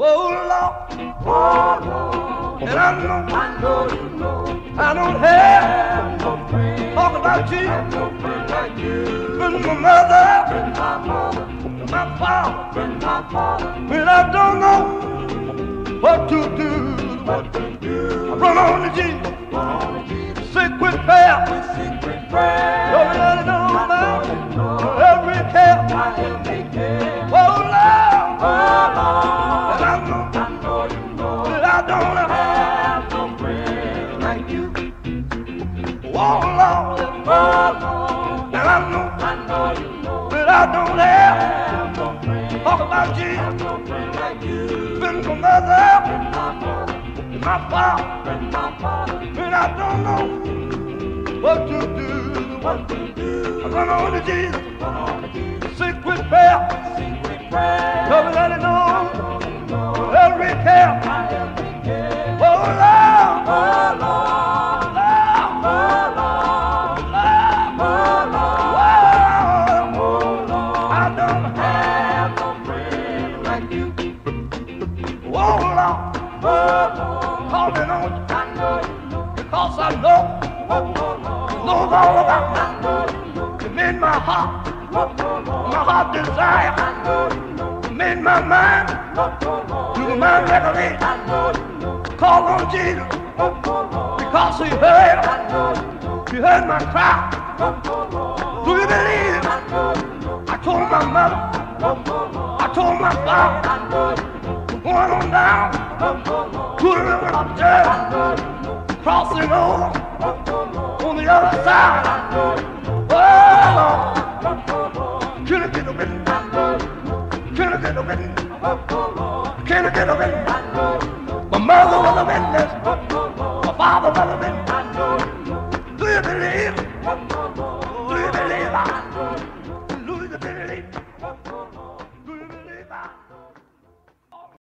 Whoa, Lord. Oh, Lord. And I know, I know you know. I don't have no friend. talk about Jesus. Have no friend like you. Been my mother, Been my mother. my father, Been my father. when I don't know what to do. What to do? Run on to Jesus, Lord Jesus. sick with prayer. Secret prayer. I don't have. Have no friend like you. Oh, Lord, Oh, Lord. and I know I know you know. that I don't have. Have no friend. Talk about Jesus, No friend like you. been my mother, My mother. my father, Been my father. when I don't know what to do. What to do? I run on to Jesus, Run on to Jesus. sick with prayer. Oh, Lord. calling on you know you know. because I know Oh, Lord. knows all about know you know. Made my heart, Oh, my heart desire. Know you know. Made my mind Oh, know you know. Call on Jesus Oh, because He heard. Know you know. He heard my cry. Oh. Do you believe? I know you know. I told my mother. Oh. I told my father. Know you know. Going on down Know. Crossing over on the other side. Oh, Lord. Can I get a know. Can I get a? Oh, Can I get a know. My mother was a witness. My father was a witness. Do you believe?